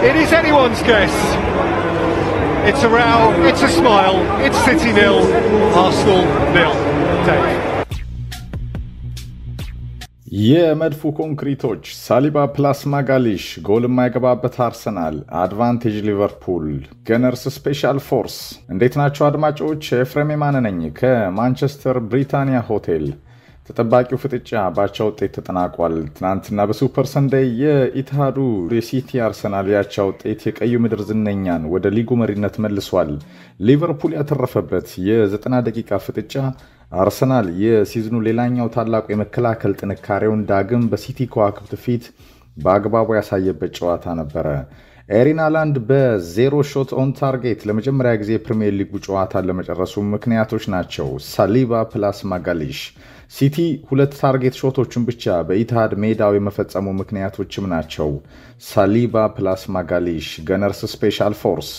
It is anyone's guess. It's a draw, it's a stalemate, it's City nil, Arsenal nil. Dave. የመድፉ ኮንክሪቶች ሳሊባ plus ማጋሊሽ ጎል የማይገባበት አርሰናል advantage ሊቨርፑል Gunners Special Force እንዴት ናቸው አድማጮች ኤፍሬም የማነ ከማንቸስተር ብሪታንያ ሆቴል ተጠባቂው ፍጥጫ በአቻ ውጤት ተጠናቋል ትናንትና በ Super Sunday የኢትሃዱ የሲቲ አርሰናል የአቻ ውጤት የቀዩ ምድር ዝነኛን ወደ ሊጉ መሪነት መልሷል ሊቨርፑል ያተረፈበት የ90 ደቂቃ ፍጥጫ አርሰናል የሲዝኑ ሌላኛው ታላቁ የመከላከል ጥንካሬውን ዳግም በሲቲ ከዋክብት ፊት በአግባቡ ያሳየበት ጨዋታ ነበረ። ኤርሊን ሃላንድ በዜሮ shot on target ለመጀመሪያ ጊዜ የፕሪምየር ሊጉ ጨዋታን ለመጨረሱ ምክንያቶች ናቸው። ሳሊባ plus ማጋሊሽ። ሲቲ ሁለት target ሾቶችን ብቻ በኢትሃድ ሜዳው የመፈጸሙ ምክንያቶችም ናቸው። ሳሊባ plus ማጋሊሽ። Gunners Special Force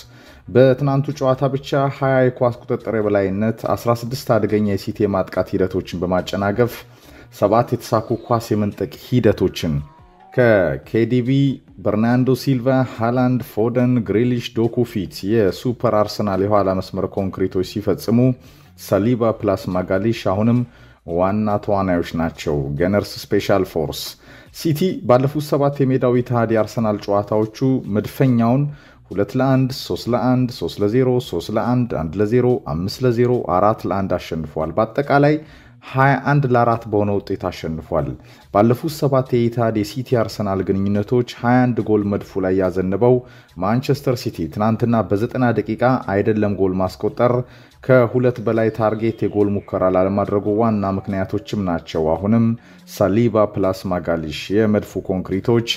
በትናንቱ ጨዋታ ብቻ 20 የኳስ ቁጥጥር የበላይነት 16 አደገኛ የሲቲ የማጥቃት ሂደቶችን በማጨናገፍ ሰባት የተሳኩ ኳስ የመንጠቅ ሂደቶችን ከ KDB፣ በርናንዶ ሲልቫ፣ ሃላንድ፣ ፎደን፣ ግሪሊሽ፣ ዶኩ ፊት የ super አርሰናል የኋላ መስመር ኮንክሪቶች ሲፈጽሙ ሳሊባ plus ማጋሊሽ አሁንም ዋና ተዋናዮች ናቸው። Gunners Special Force ሲቲ ባለፉት ሰባት የሜዳው ኢትሃድ የአርሰናል ጨዋታዎቹ መድፈኛውን ሁለት ለአንድ ሶስት ለአንድ ሶስት ለዜሮ ሶስት ለአንድ አንድ ለዜሮ አምስት ለዜሮ አራት ለአንድ አሸንፏል። በአጠቃላይ 21 ለአራት በሆነ ውጤት አሸንፏል። ባለፉት ሰባት የኢትሃድ የሲቲ አርሰናል ግንኙነቶች 21 ጎል መድፉ ላይ ያዘንበው ማንቸስተር ሲቲ ትናንትና በ90 ደቂቃ አይደለም ጎል ማስቆጠር ከሁለት በላይ target የጎል ሙከራ ላለማድረጉ ዋና ምክንያቶችም ናቸው። አሁንም ሳሊባ plus ማጋሊሽ የመድፉ ኮንክሪቶች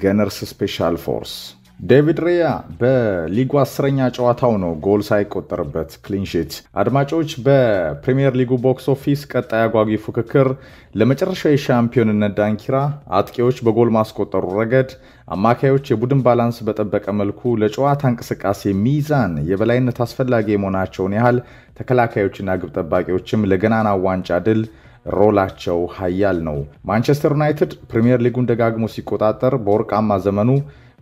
Gunners Special Force ዴቪድ ሬያ በሊጉ አስረኛ ጨዋታው ነው ጎል ሳይቆጠርበት clean sheet። አድማጮች በፕሪምየር ሊጉ box office ቀጣይ አጓጊ ፉክክር ለመጨረሻው የሻምፒዮንነት ዳንኪራ አጥቂዎች በጎል ማስቆጠሩ ረገድ አማካዮች የቡድን balance በጠበቀ መልኩ ለጨዋታ እንቅስቃሴ ሚዛን የበላይነት አስፈላጊ የመሆናቸውን ያህል ተከላካዮችና ግብ ጠባቂዎችም ለገናና ዋንጫ ድል ሮላቸው ሀያል ነው። ማንቸስተር ዩናይትድ ፕሪምየር ሊጉን ደጋግሞ ሲቆጣጠር በወርቃማ ዘመኑ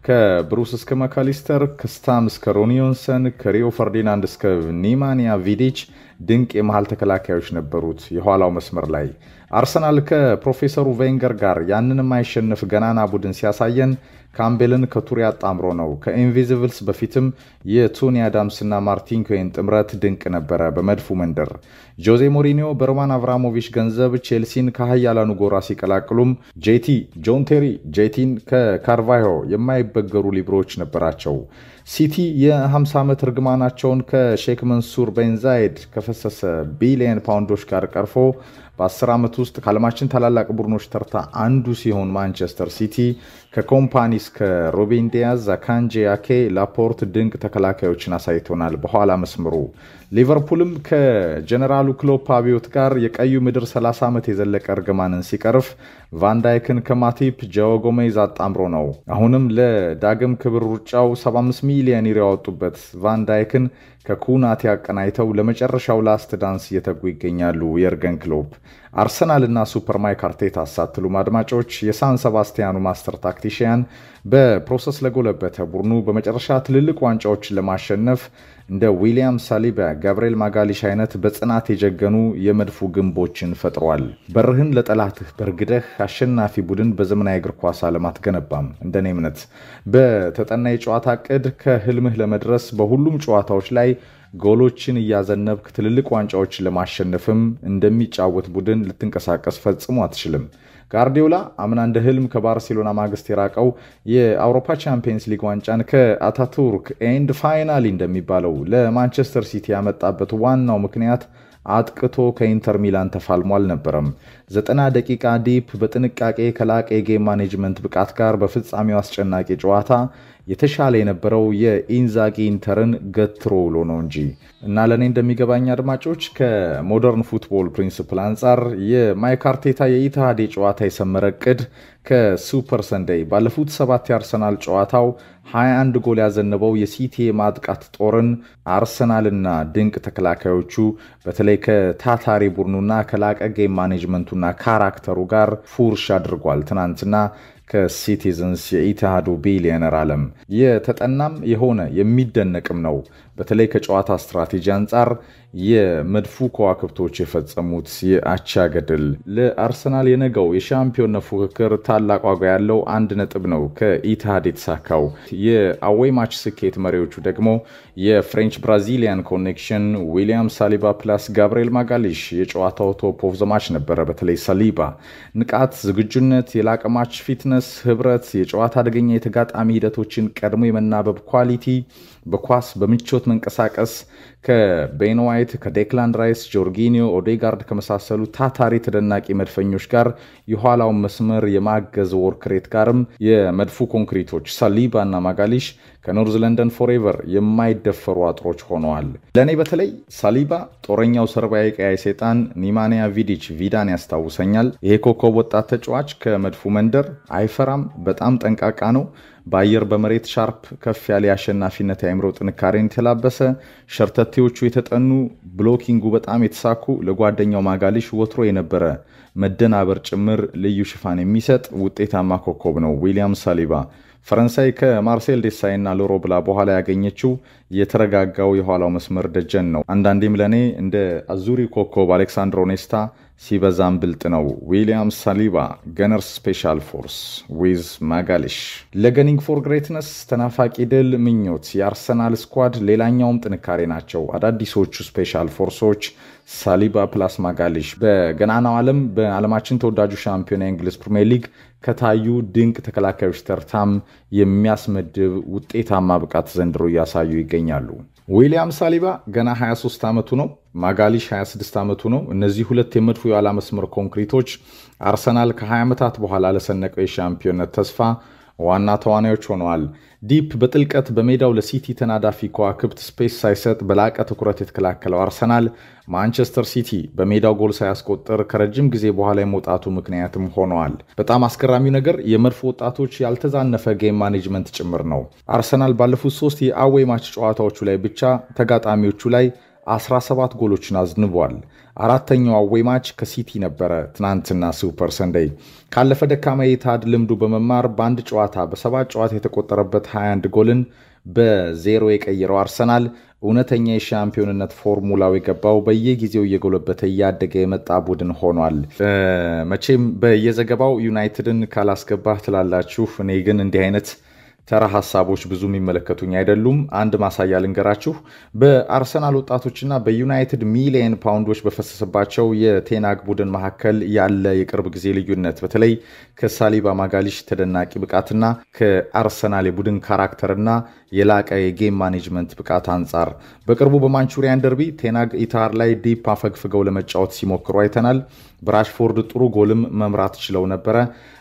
ከብሩስ እስከ ፓሊስተር ከስታም እስከ ሮኒ ዮንሰን ከሪዮ ፈርዲናንድ እስከ ኒማንያ ቪዲች ድንቅ የመሃል ተከላካዮች ነበሩት የኋላው መስመር ላይ። አርሰናል ከፕሮፌሰሩ ቬንገር ጋር ያንን የማይሸነፍ ገናና ቡድን ሲያሳየን ካምቤልን ከቱሬ አጣምሮ ነው። ከ Invincibles በፊትም የቶኒ አዳምስና ማርቲን ኪዮን ጥምረት ድንቅ ነበረ። በመድፉ መንደር ጆዜ ሞሪኒዮ በሮማን አብራሞቪች ገንዘብ ቼልሲን ከሀያላኑ ጎራ ሲቀላቅሉም JT ጆን ቴሪ JT ን ከካርቫዮ የማይበገሩ ሊብሮች ነበራቸው። ሲቲ የ50 ዓመት እርግማናቸውን ከሼክ መንሱር ቤንዛይድ ከፈሰሰ ቢሊየን ፓውንዶች ጋር ቀርፎ በ10 ዓመት ውስጥ ከዓለማችን ታላላቅ ቡድኖች ተርታ አንዱ ሲሆን ማንቸስተር ሲቲ ከኮምፓኒ እስከ ሩበን ዲያዝ፣ አካንጄ፣ አኬ፣ ላፖርት ድንቅ ተከላካዮችን አሳይቶናል። በኋላ መስመሩ ሊቨርፑልም ከጀነራሉ ክሎፕ አብዮት ጋር የቀዩ ምድር 30 ዓመት የዘለቀ እርግማንን ሲቀርፍ ቫንዳይክን ከማቲፕ ጃኦ ጎሜዝ አጣምሮ ነው። አሁንም ለዳግም ክብር ሩጫው 75 ሚሊዮን ዩሮ ያወጡበት ቫንዳይክን ከኩናቴ አቀናይተው ለመጨረሻው last dance እየተጉ ይገኛሉ። የርገን ክሎፕ አርሰናልና super ማይክ አርቴታ አሳትሉም አድማጮች የሳን ሰባስቲያኑ master tactician በ process ለጎለበተ ቡድኑ በመጨረሻ ትልልቅ ዋንጫዎችን ለማሸነፍ እንደ ዊሊያም ሳሊባ፣ ጋብርኤል ማጋሊሽ አይነት በጽናት የጀገኑ የመድፉ ግንቦችን ፈጥሯል። በርህን ለጠላትህ በርግደህ አሸናፊ ቡድን በዘመናዊ እግር ኳስ ዓለም አትገነባም። እንደኔ እምነት በተጠና የጨዋታ ዕቅድ ከህልምህ ለመድረስ በሁሉም ጨዋታዎች ላይ ጎሎችን እያዘነብክ ትልልቅ ዋንጫዎችን ለማሸነፍም እንደሚጫወት ቡድን ልትንቀሳቀስ ፈጽሞ አትችልም። ጋርዲዮላ አምና እንደ ህልም ከባርሴሎና ማግስት የራቀው የአውሮፓ ቻምፒየንስ ሊግ ዋንጫን ከአታቱርክ and finally እንደሚባለው ለማንቸስተር ሲቲ ያመጣበት ዋናው ምክንያት አጥቅቶ ከኢንተር ሚላን ተፋልሞ አልነበረም። ዘጠና ደቂቃ deep በጥንቃቄ ከላቀ የ game management ብቃት ጋር በፍጻሜው አስጨናቂ ጨዋታ የተሻለ የነበረው የኢንዛጊ ኢንተርን ገትሮ ውሎ ነው እንጂ እና ለእኔ እንደሚገባኝ አድማጮች ከ modern football principle አንጻር የማይክ አርቴታ የኢትሃድ የጨዋታ የሰመረ እቅድ ከ Super Sunday ባለፉት ሰባት የአርሰናል ጨዋታው 21 ጎል ያዘነበው የሲቲ የማጥቃት ጦርን አርሰናልና ድንቅ ተከላካዮቹ በተለይ ከታታሪ ቡድኑና ከላቀ game ማኔጅመንቱና ካራክተሩ ጋር ፉርሽ አድርጓል። ትናንትና ከ Citizens የኢትሃዱ ቢሊየነር ዓለም የተጠናም የሆነ የሚደነቅም ነው። በተለይ ከጨዋታ ስትራቴጂ አንጻር የመድፉ ከዋክብቶች የፈጸሙት የአቻ ገድል ለአርሰናል የነገው የሻምፒዮንነት ፉክክር ታላቅ ዋጋ ያለው አንድ ነጥብ ነው ከኢትሃድ የተሳካው። የ away match ስኬት መሪዎቹ ደግሞ የ French Brazilian connection ዊሊያም ሳሊባ plus ጋብርኤል ማጋሊሽ የጨዋታው top of the match ነበረ። በተለይ ሳሊባ ንቃት፣ ዝግጁነት፣ የላቀ match fitness፣ ህብረት፣ የጨዋታ አደገኛ የተጋጣሚ ሂደቶችን ቀድሞ የመናበብ quality፣ በኳስ በምቾት መንቀሳቀስ ከቤን ዋይት ከዴክላን ራይስ፣ ጆርጊኒዮ፣ ኦዴጋርድ ከመሳሰሉ ታታሪ ተደናቂ መድፈኞች ጋር የኋላውን መስመር የማገዝ work rate ጋርም የመድፉ ኮንክሪቶች ሳሊባ እና ማጋሊሽ ከ North London Forever የማይደፈሩ አጥሮች ሆነዋል። ለእኔ በተለይ ሳሊባ ጦረኛው ሰርባዊ ቀያይ ሰይጣን ኔማንያ ቪዲች ቪዳን ያስታውሰኛል። ይሄ ኮከብ ወጣት ተጫዋች ከመድፉ መንደር አይፈራም፣ በጣም ጠንቃቃ ነው። በአየር በመሬት sharp ከፍ ያለ የአሸናፊነት የአእምሮ ጥንካሬን የተላበሰ ሸርተቴዎቹ የተጠኑ blocking ኡ በጣም የተሳኩ ለጓደኛው ማጋሊሽ ወትሮ የነበረ መደናበር ጭምር ልዩ ሽፋን የሚሰጥ ውጤታማ ኮከብ ነው ዊሊያም ሳሊባ። ፈረንሳይ ከማርሴል ዴሳይ እና ሎሮ ብላ በኋላ ያገኘችው የተረጋጋው የኋላው መስመር ደጀን ነው። አንዳንዴም ለእኔ እንደ አዙሪ ኮከብ አሌክሳንድሮ ኔስታ ሲበዛም ብልጥ ነው። ዊሊያም ሳሊባ Gunners special force with ማጋሊሽ longing for greatness ተናፋቂ ድል ምኞት የአርሰናል squad ሌላኛውም ጥንካሬ ናቸው። አዳዲሶቹ special force ኦች ሳሊባ plus ማጋሊሽ በገናናው ዓለም በዓለማችን ተወዳጁ ሻምፒዮን የእንግሊዝ ፕሪምየር ሊግ ከታዩ ድንቅ ተከላካዮች ተርታም የሚያስመድብ ውጤታማ ብቃት ዘንድሮ እያሳዩ ይገኛሉ። ዊሊያም ሳሊባ ገና 23 ዓመቱ ነው። ማጋሊሽ 26 ዓመቱ ነው። እነዚህ ሁለት የመድፉ የኋላ መስመር ኮንክሪቶች አርሰናል ከ20 ዓመታት በኋላ ለሰነቀው የሻምፒዮንነት ተስፋ ዋና ተዋናዮች ሆነዋል። deep በጥልቀት በሜዳው ለሲቲ ተናዳፊ ከዋክብት space ሳይሰጥ በላቀ ትኩረት የተከላከለው አርሰናል ማንቸስተር ሲቲ በሜዳው ጎል ሳያስቆጥር ከረጅም ጊዜ በኋላ የመውጣቱ ምክንያትም ሆነዋል። በጣም አስገራሚው ነገር የመድፉ ወጣቶች ያልተዛነፈ game management ጭምር ነው። አርሰናል ባለፉት ሶስት የ away match ጨዋታዎቹ ላይ ብቻ ተጋጣሚዎቹ ላይ 17 ጎሎችን አዝንቧል። አራተኛው away match ከሲቲ ነበረ ትናንትና Super Sunday። ካለፈ ደካማ የኢትሃድ ልምዱ በመማር በአንድ ጨዋታ በሰባት ጨዋታ የተቆጠረበት 21 ጎልን በዜሮ የቀየረው አርሰናል እውነተኛ የሻምፒዮንነት ፎርሙላው የገባው በየጊዜው እየጎለበተ እያደገ የመጣ ቡድን ሆኗል። መቼም በየዘገባው ዩናይትድን ካላስገባህ ትላላችሁ። እኔ ግን እንዲህ አይነት ተራ ሀሳቦች ብዙ የሚመለከቱኝ አይደሉም። አንድ ማሳያ ልንገራችሁ። በአርሰናል ወጣቶችና በዩናይትድ ሚሊየን ፓውንዶች በፈሰሰባቸው የቴናግ ቡድን መካከል ያለ የቅርብ ጊዜ ልዩነት በተለይ ከሳሊባ ማጋሊሽ ተደናቂ ብቃትና ከአርሰናል የቡድን character ና የላቀ የ game management ብቃት አንጻር በቅርቡ በማንቹሪያን ደርቢ ቴናግ ኢታር ላይ deep አፈግፍገው ለመጫወት ሲሞክሩ አይተናል። በራሽፎርድ ጥሩ ጎልም መምራት ችለው ነበረ።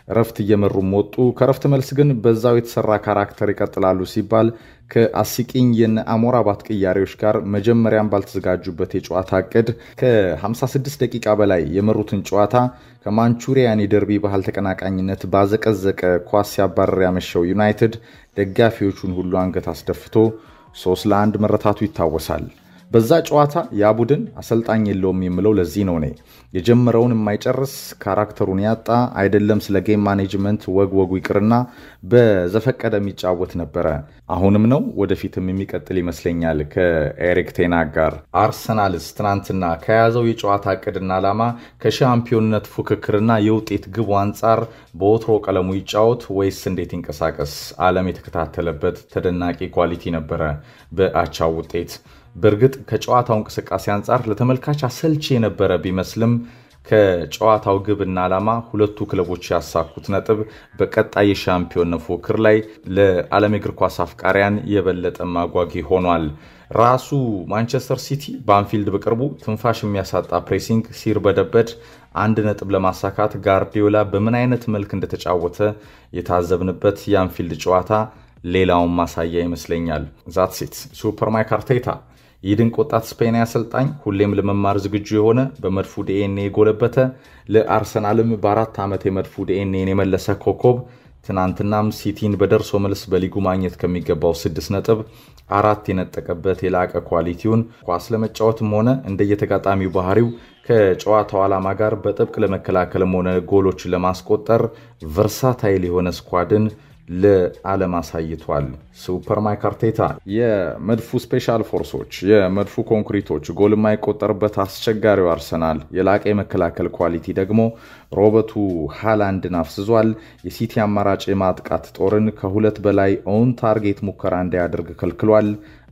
እረፍት እየመሩም ወጡ። ከእረፍት መልስ ግን በዛው የተሰራ character ይቀጥላሉ ሲባል ከአስቂኝ የነ አምራባት ቅያሬዎች ጋር መጀመሪያም ባልተዘጋጁበት የጨዋታ እቅድ ከ56 ደቂቃ በላይ የመሩትን ጨዋታ ከማንቹሪያን የደርቢ ባህል ተቀናቃኝነት ባዘቀዘቀ ኳስ ሲያባረር ያመሸው ዩናይትድ ደጋፊዎቹን ሁሉ አንገት አስደፍቶ ሶስት ለአንድ መረታቱ ይታወሳል። በዛ ጨዋታ ያ ቡድን አሰልጣኝ የለውም የምለው ለዚህ ነው። እኔ የጀመረውን የማይጨርስ character ኡን ያጣ አይደለም። ስለ game management ወግ ወጉ ይቅርና በዘፈቀደ የሚጫወት ነበረ። አሁንም ነው፣ ወደፊትም የሚቀጥል ይመስለኛል ከኤሪክ ቴናግ ጋር። አርሰናልስ ትናንትና ከያዘው የጨዋታ እቅድና ዓላማ ከሻምፒዮንነት ፉክክርና የውጤት ግቡ አንጻር በወትሮ ቀለሙ ይጫወት ወይስ እንዴት ይንቀሳቀስ? ዓለም የተከታተለበት ተደናቂ quality ነበረ በአቻው ውጤት በእርግጥ ከጨዋታው እንቅስቃሴ አንጻር ለተመልካች አሰልቺ የነበረ ቢመስልም ከጨዋታው ግብና ዓላማ ሁለቱ ክለቦች ያሳኩት ነጥብ በቀጣይ የሻምፒዮንነት ፉክክር ላይ ለዓለም የእግር ኳስ አፍቃሪያን የበለጠ ማጓጊ ሆኗል። ራሱ ማንቸስተር ሲቲ በአንፊልድ በቅርቡ ትንፋሽ የሚያሳጣ pressing ሲርበደበድ አንድ ነጥብ ለማሳካት ጋርዲዮላ በምን አይነት መልክ እንደተጫወተ የታዘብንበት የአንፊልድ ጨዋታ ሌላውን ማሳያ ይመስለኛል። that said super ማይክ አርቴታ ይህ ድንቅ ወጣት ስፔናዊ አሰልጣኝ ሁሌም ለመማር ዝግጁ የሆነ በመድፉ ዲኤንኤ የጎለበተ ለአርሰናልም በአራት ዓመት የመድፉ ዲኤንኤን የመለሰ ኮከብ ትናንትናም ሲቲን በደርሶ መልስ በሊጉ ማግኘት ከሚገባው ስድስት ነጥብ አራት የነጠቀበት የላቀ quality ውን ኳስ ለመጫወትም ሆነ እንደየተጋጣሚው ባህሪው ከጨዋታው ዓላማ ጋር በጥብቅ ለመከላከልም ሆነ ጎሎችን ለማስቆጠር versatile የሆነ squad ን ለዓለም አሳይቷል። super ማይክ አርቴታ የመድፉ special force ኦች የመድፉ ኮንክሪቶች ጎል የማይቆጠርበት አስቸጋሪው አርሰናል የላቀ የመከላከል quality ደግሞ ሮቦቱ ሃላንድን አፍዝዟል። የሲቲ አማራጭ የማጥቃት ጦርን ከሁለት በላይ on target ሙከራ እንዳያደርግ ከልክሏል።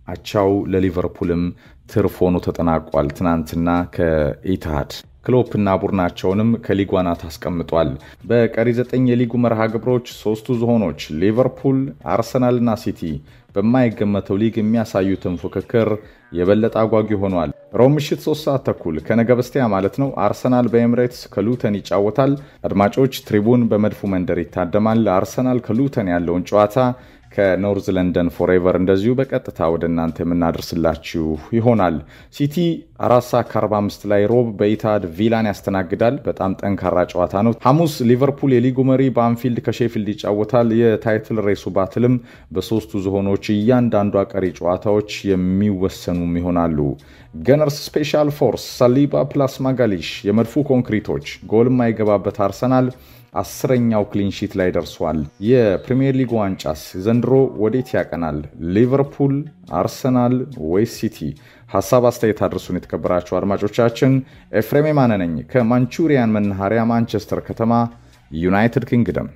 አቻው ለሊቨርፑልም ትርፍ ሆኖ ተጠናቋል። ትናንትና ከኢትሃድ ክሎፕና ቡድናቸውንም ከሊጉ አናት አስቀምጧል። በቀሪ ዘጠኝ የሊጉ መርሃ ግብሮች ሶስቱ ዝሆኖች ሊቨርፑል፣ አርሰናልና ሲቲ በማይገመተው ሊግ የሚያሳዩትን ፉክክር የበለጠ አጓጊ ሆኗል። ሮብ ምሽት 3 ሰዓት ተኩል ከነገ በስቲያ ማለት ነው አርሰናል በኤምሬትስ ከሉተን ይጫወታል። አድማጮች ትሪቡን በመድፉ መንደር ይታደማል። አርሰናል ከሉተን ያለውን ጨዋታ ከ North London Forever እንደዚሁ በቀጥታ ወደ እናንተ የምናደርስላችሁ ይሆናል። ሲቲ አራት ሰዓት ከ45 ላይ ሮብ በኢታድ ቪላን ያስተናግዳል። በጣም ጠንካራ ጨዋታ ነው። ሐሙስ ሊቨርፑል የሊጉ መሪ በአንፊልድ ከሼፊልድ ይጫወታል። የ title race ኡ battle ም በሶስቱ ዝሆኖች እያንዳንዷ ቀሪ ጨዋታዎች የሚወሰኑም ይሆናሉ። Gunners special force፣ ሳሊባ plus ማጋሊሽ፣ የመድፉ ኮንክሪቶች፣ ጎል የማይገባበት አርሰናል አስረኛው clean sheet ላይ ደርሷል። የፕሪምየር ሊግ ዋንጫስ ዘንድሮ ወዴት ያቀናል? ሊቨርፑል፣ አርሰናል ወይስ ሲቲ? ሀሳብ አስተያየት አድርሱን። የተከበራችሁ አድማጮቻችን፣ ኤፍሬም የማነ ነኝ ከማንቹሪያን መናኸሪያ ማንቸስተር ከተማ ዩናይትድ ኪንግደም